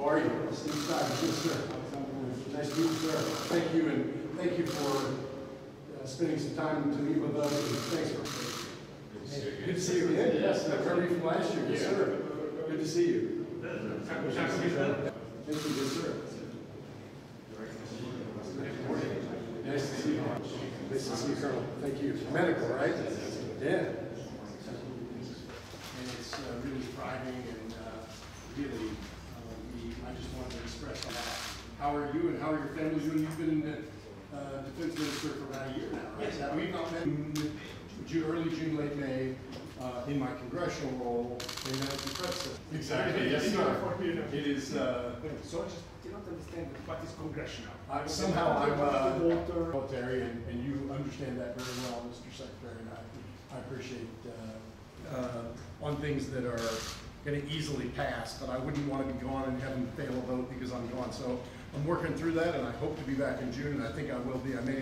How are you? Steve Stein, good sir. Nice to meet you, sir. Thank you, and thank you for uh, spending some time to meet with us, thanks for. Good to see you again, yes, I remember you from last year, yes, sir. Good to see you. Thank you, yes, sir. Nice to see you. Nice to see you, Colonel. Thank you. Medical, right? Yeah. And it's uh, really thriving and uh, really, uh, we, I just wanted to express that. How are you and how are your family doing? You've been in the uh, defense minister for about a year now, right? Yes. We've not met June, early June, late May, uh, in my congressional role, and then as the president. Exactly, yes, sir. It is, uh, So I just did not understand what is congressional. I- somehow I'm, uh, military, and, and you understand that very well, Mr. Secretary, and I, I appreciate, uh, uh, on things that are gonna easily pass, but I wouldn't wanna be gone and have them fail a vote because I'm gone, so I'm working through that, and I hope to be back in June, and I think I will be, I may